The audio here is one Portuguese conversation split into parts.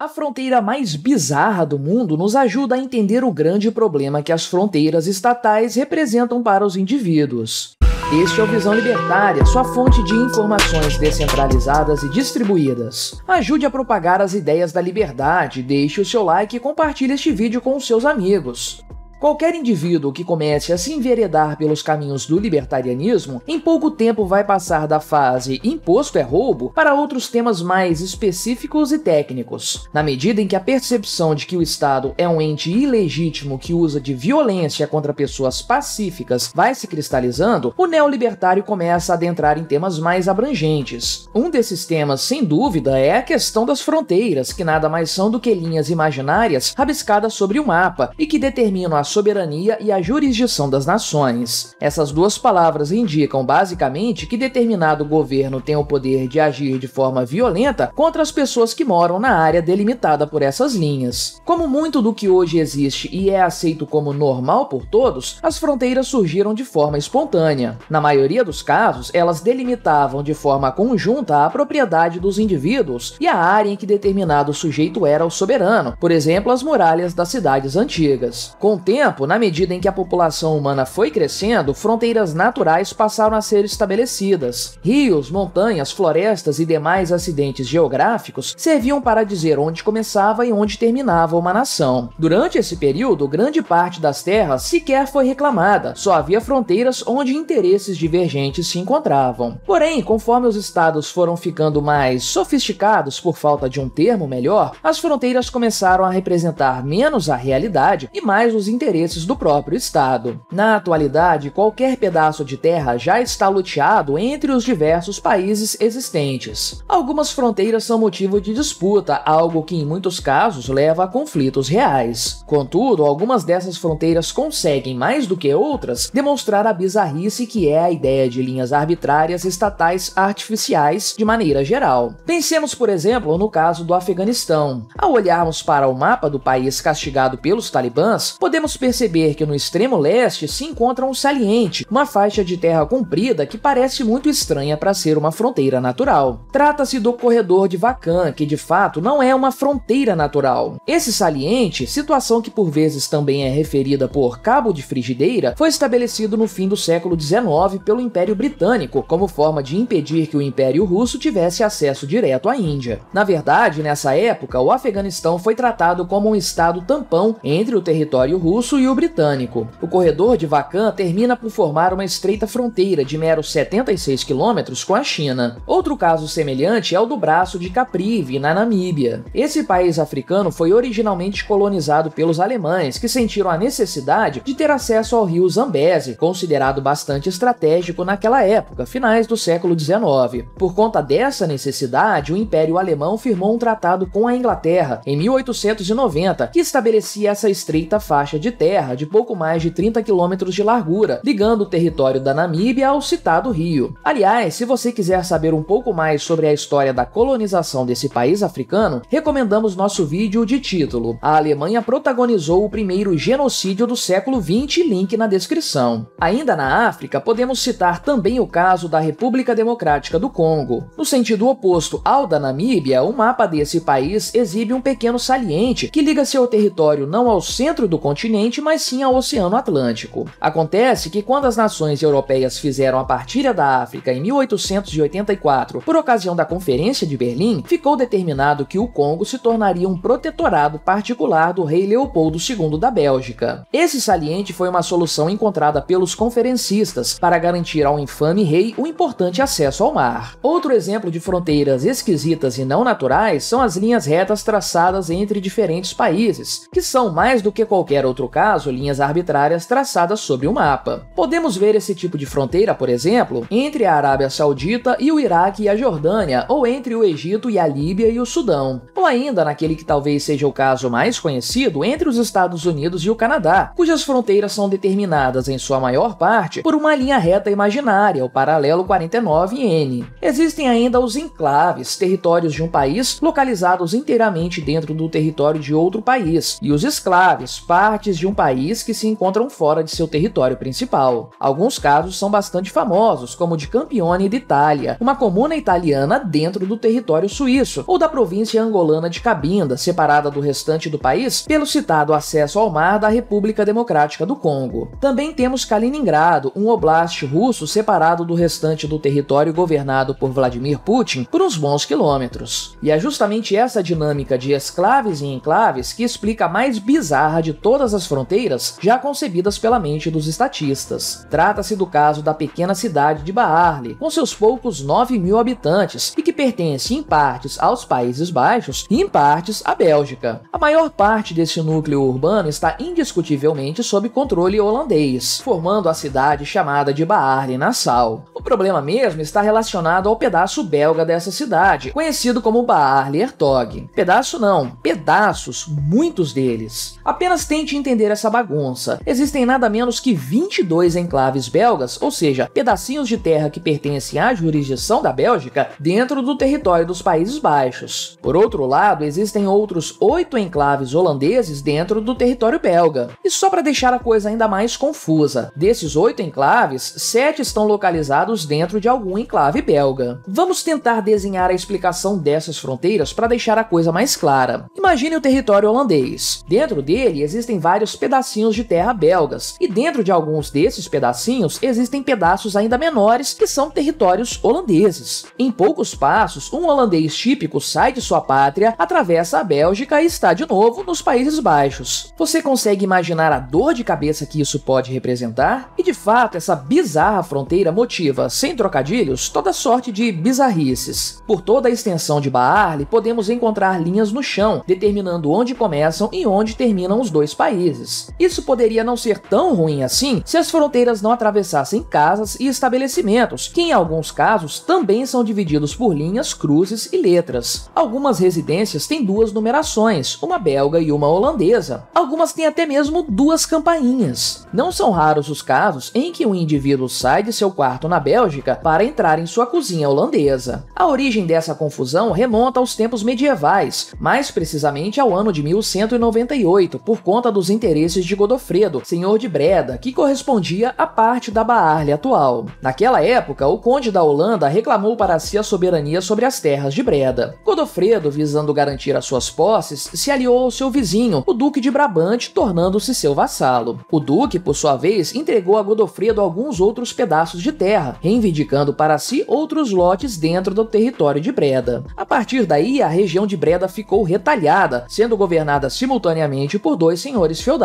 A fronteira mais bizarra do mundo nos ajuda a entender o grande problema que as fronteiras estatais representam para os indivíduos. Este é o Visão Libertária, sua fonte de informações descentralizadas e distribuídas. Ajude a propagar as ideias da liberdade, deixe o seu like e compartilhe este vídeo com os seus amigos. Qualquer indivíduo que comece a se enveredar pelos caminhos do libertarianismo, em pouco tempo vai passar da fase imposto é roubo para outros temas mais específicos e técnicos. Na medida em que a percepção de que o Estado é um ente ilegítimo que usa de violência contra pessoas pacíficas vai se cristalizando, o neolibertário começa a adentrar em temas mais abrangentes. Um desses temas, sem dúvida, é a questão das fronteiras, que nada mais são do que linhas imaginárias rabiscadas sobre o mapa e que determinam a soberania e a jurisdição das nações. Essas duas palavras indicam basicamente que determinado governo tem o poder de agir de forma violenta contra as pessoas que moram na área delimitada por essas linhas. Como muito do que hoje existe e é aceito como normal por todos, as fronteiras surgiram de forma espontânea. Na maioria dos casos, elas delimitavam de forma conjunta a propriedade dos indivíduos e a área em que determinado sujeito era o soberano, por exemplo, as muralhas das cidades antigas. Com o tempo, tempo, na medida em que a população humana foi crescendo, fronteiras naturais passaram a ser estabelecidas. Rios, montanhas, florestas e demais acidentes geográficos serviam para dizer onde começava e onde terminava uma nação. Durante esse período, grande parte das terras sequer foi reclamada, só havia fronteiras onde interesses divergentes se encontravam. Porém, conforme os estados foram ficando mais sofisticados por falta de um termo melhor, as fronteiras começaram a representar menos a realidade e mais os interesses interesses do próprio Estado. Na atualidade, qualquer pedaço de terra já está luteado entre os diversos países existentes. Algumas fronteiras são motivo de disputa, algo que em muitos casos leva a conflitos reais. Contudo, algumas dessas fronteiras conseguem, mais do que outras, demonstrar a bizarrice que é a ideia de linhas arbitrárias estatais artificiais de maneira geral. Pensemos, por exemplo, no caso do Afeganistão. Ao olharmos para o mapa do país castigado pelos talibãs, podemos perceber que no extremo leste se encontra um saliente, uma faixa de terra comprida que parece muito estranha para ser uma fronteira natural. Trata-se do corredor de Vacan, que de fato não é uma fronteira natural. Esse saliente, situação que por vezes também é referida por Cabo de Frigideira, foi estabelecido no fim do século XIX pelo Império Britânico, como forma de impedir que o Império Russo tivesse acesso direto à Índia. Na verdade, nessa época, o Afeganistão foi tratado como um estado tampão entre o território russo russo e o britânico. O corredor de Vacan termina por formar uma estreita fronteira de meros 76 quilômetros com a China. Outro caso semelhante é o do braço de Caprivi, na Namíbia. Esse país africano foi originalmente colonizado pelos alemães, que sentiram a necessidade de ter acesso ao rio Zambeze, considerado bastante estratégico naquela época, finais do século XIX. Por conta dessa necessidade, o Império Alemão firmou um tratado com a Inglaterra em 1890, que estabelecia essa estreita faixa de terra de pouco mais de 30 quilômetros de largura, ligando o território da Namíbia ao citado rio. Aliás, se você quiser saber um pouco mais sobre a história da colonização desse país africano, recomendamos nosso vídeo de título A Alemanha protagonizou o primeiro genocídio do século XX, link na descrição. Ainda na África, podemos citar também o caso da República Democrática do Congo. No sentido oposto ao da Namíbia, o mapa desse país exibe um pequeno saliente que liga seu território não ao centro do continente continente, mas sim ao Oceano Atlântico. Acontece que quando as nações europeias fizeram a partilha da África em 1884, por ocasião da Conferência de Berlim, ficou determinado que o Congo se tornaria um protetorado particular do rei Leopoldo II da Bélgica. Esse saliente foi uma solução encontrada pelos conferencistas para garantir ao infame rei o importante acesso ao mar. Outro exemplo de fronteiras esquisitas e não naturais são as linhas retas traçadas entre diferentes países, que são mais do que qualquer outro caso, linhas arbitrárias traçadas sobre o um mapa. Podemos ver esse tipo de fronteira, por exemplo, entre a Arábia Saudita e o Iraque e a Jordânia, ou entre o Egito e a Líbia e o Sudão, ou ainda naquele que talvez seja o caso mais conhecido entre os Estados Unidos e o Canadá, cujas fronteiras são determinadas em sua maior parte por uma linha reta imaginária, o paralelo 49N. Existem ainda os enclaves, territórios de um país localizados inteiramente dentro do território de outro país, e os esclaves, partes de um país que se encontram fora de seu território principal. Alguns casos são bastante famosos, como o de Campione d'Italia, uma comuna italiana dentro do território suíço, ou da província angolana de Cabinda, separada do restante do país pelo citado acesso ao mar da República Democrática do Congo. Também temos Kaliningrado, um oblast russo separado do restante do território governado por Vladimir Putin por uns bons quilômetros. E é justamente essa dinâmica de esclaves e enclaves que explica a mais bizarra de todas as fronteiras já concebidas pela mente dos estatistas. Trata-se do caso da pequena cidade de Baarle, com seus poucos 9 mil habitantes e que pertence em partes aos Países Baixos e em partes à Bélgica. A maior parte desse núcleo urbano está indiscutivelmente sob controle holandês, formando a cidade chamada de Baarle-Nassau. O problema mesmo está relacionado ao pedaço belga dessa cidade, conhecido como Baarle-Hertog. Pedaço não, pedaços, muitos deles. Apenas tente entender essa bagunça. Existem nada menos que 22 enclaves belgas, ou seja, pedacinhos de terra que pertencem à jurisdição da Bélgica, dentro do território dos Países Baixos. Por outro lado, existem outros oito enclaves holandeses dentro do território belga. E só para deixar a coisa ainda mais confusa, desses oito enclaves, sete estão localizados dentro de algum enclave belga. Vamos tentar desenhar a explicação dessas fronteiras para deixar a coisa mais clara. Imagine o território holandês. Dentro dele existem vários pedacinhos de terra belgas, e dentro de alguns desses pedacinhos existem pedaços ainda menores que são territórios holandeses. Em poucos passos, um holandês típico sai de sua pátria, atravessa a Bélgica e está de novo nos Países Baixos. Você consegue imaginar a dor de cabeça que isso pode representar? E de fato, essa bizarra fronteira motiva, sem trocadilhos, toda sorte de bizarrices. Por toda a extensão de Baarle, podemos encontrar linhas no chão, determinando onde começam e onde terminam os dois países. Isso poderia não ser tão ruim assim se as fronteiras não atravessassem casas e estabelecimentos, que em alguns casos também são divididos por linhas, cruzes e letras. Algumas residências têm duas numerações, uma belga e uma holandesa. Algumas têm até mesmo duas campainhas. Não são raros os casos em que um indivíduo sai de seu quarto na Bélgica para entrar em sua cozinha holandesa. A origem dessa confusão remonta aos tempos medievais, mais precisamente ao ano de 1198, por conta dos interesses de Godofredo, senhor de Breda, que correspondia a parte da Baarle atual. Naquela época, o conde da Holanda reclamou para si a soberania sobre as terras de Breda. Godofredo, visando garantir as suas posses, se aliou ao seu vizinho, o duque de Brabante, tornando-se seu vassalo. O duque, por sua vez, entregou a Godofredo alguns outros pedaços de terra, reivindicando para si outros lotes dentro do território de Breda. A partir daí, a região de Breda ficou retalhada, sendo governada simultaneamente por dois senhores feudais.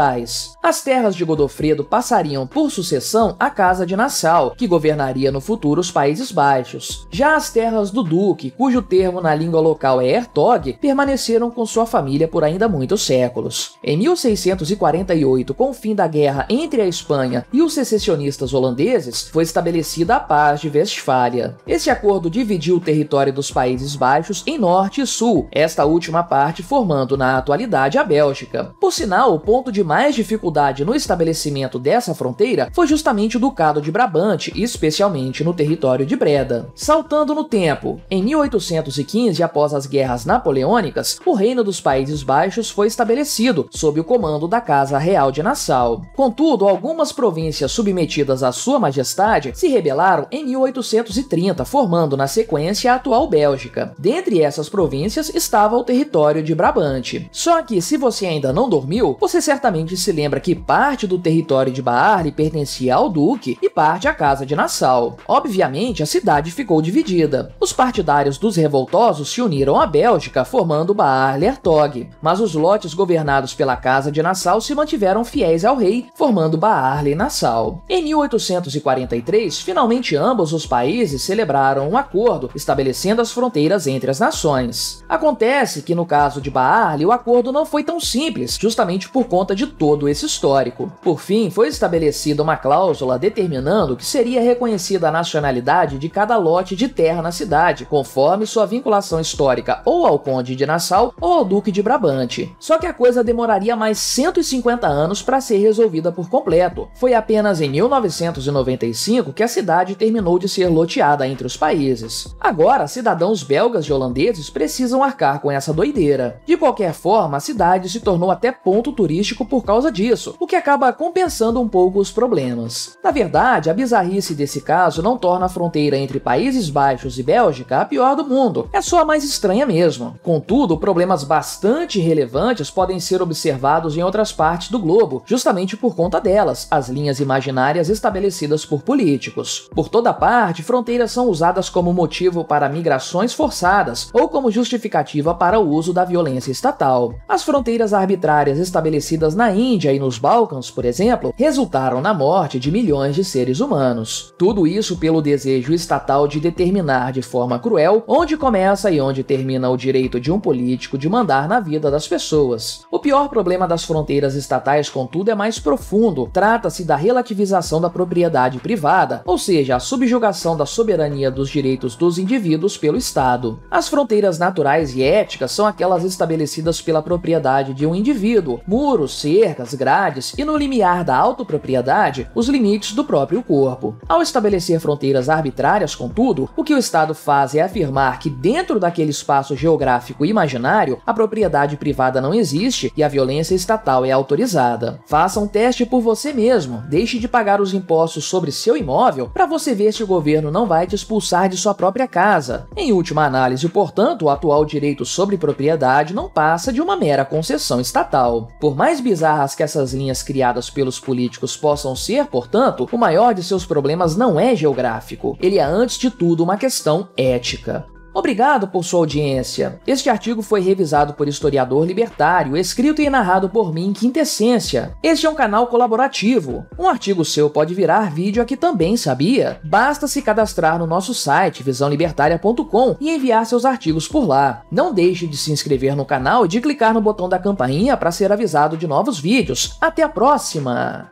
As terras de Godofredo passariam por sucessão à Casa de Nassau, que governaria no futuro os Países Baixos. Já as terras do duque, cujo termo na língua local é Hertog, permaneceram com sua família por ainda muitos séculos. Em 1648, com o fim da guerra entre a Espanha e os secessionistas holandeses, foi estabelecida a Paz de Westfália. Esse acordo dividiu o território dos Países Baixos em norte e sul, esta última parte formando na atualidade a Bélgica. Por sinal, o ponto de mais dificuldade no estabelecimento dessa fronteira foi justamente o Ducado de Brabante, especialmente no território de Breda. Saltando no tempo, em 1815, após as guerras napoleônicas, o Reino dos Países Baixos foi estabelecido sob o comando da Casa Real de Nassau. Contudo, algumas províncias submetidas à Sua Majestade se rebelaram em 1830, formando na sequência a atual Bélgica. Dentre essas províncias estava o território de Brabante. Só que, se você ainda não dormiu, você certamente se lembra que parte do território de Baarle pertencia ao Duque e parte à Casa de Nassau. Obviamente, a cidade ficou dividida. Os partidários dos revoltosos se uniram à Bélgica, formando Baarle-Hertog, mas os lotes governados pela Casa de Nassau se mantiveram fiéis ao rei, formando Baarle-Nassau. Em 1843, finalmente ambos os países celebraram um acordo estabelecendo as fronteiras entre as nações. Acontece que no caso de Baarle, o acordo não foi tão simples, justamente por conta de todo esse histórico. Por fim, foi estabelecida uma cláusula determinando que seria reconhecida a nacionalidade de cada lote de terra na cidade, conforme sua vinculação histórica ou ao Conde de Nassau ou ao Duque de Brabante. Só que a coisa demoraria mais 150 anos para ser resolvida por completo. Foi apenas em 1995 que a cidade terminou de ser loteada entre os países. Agora, cidadãos belgas e holandeses precisam arcar com essa doideira. De qualquer forma, a cidade se tornou até ponto turístico político por causa disso, o que acaba compensando um pouco os problemas. Na verdade, a bizarrice desse caso não torna a fronteira entre Países Baixos e Bélgica a pior do mundo, é só a mais estranha mesmo. Contudo, problemas bastante relevantes podem ser observados em outras partes do globo, justamente por conta delas, as linhas imaginárias estabelecidas por políticos. Por toda parte, fronteiras são usadas como motivo para migrações forçadas ou como justificativa para o uso da violência estatal. As fronteiras arbitrárias estabelecidas na Índia e nos Balcãs, por exemplo, resultaram na morte de milhões de seres humanos. Tudo isso pelo desejo estatal de determinar de forma cruel onde começa e onde termina o direito de um político de mandar na vida das pessoas. O pior problema das fronteiras estatais, contudo, é mais profundo. Trata-se da relativização da propriedade privada, ou seja, a subjugação da soberania dos direitos dos indivíduos pelo Estado. As fronteiras naturais e éticas são aquelas estabelecidas pela propriedade de um indivíduo, muros, cercas, grades e no limiar da autopropriedade, os limites do próprio corpo. Ao estabelecer fronteiras arbitrárias, contudo, o que o Estado faz é afirmar que dentro daquele espaço geográfico imaginário, a propriedade privada não existe e a violência estatal é autorizada. Faça um teste por você mesmo, deixe de pagar os impostos sobre seu imóvel para você ver se o governo não vai te expulsar de sua própria casa. Em última análise, portanto, o atual direito sobre propriedade não passa de uma mera concessão estatal. Por mais bizarras que essas linhas criadas pelos políticos possam ser, portanto, o maior de seus problemas não é geográfico, ele é antes de tudo uma questão ética. Obrigado por sua audiência. Este artigo foi revisado por historiador libertário, escrito e narrado por mim, Quintessência. Este é um canal colaborativo. Um artigo seu pode virar vídeo aqui também, sabia? Basta se cadastrar no nosso site, visãolibertaria.com, e enviar seus artigos por lá. Não deixe de se inscrever no canal e de clicar no botão da campainha para ser avisado de novos vídeos. Até a próxima!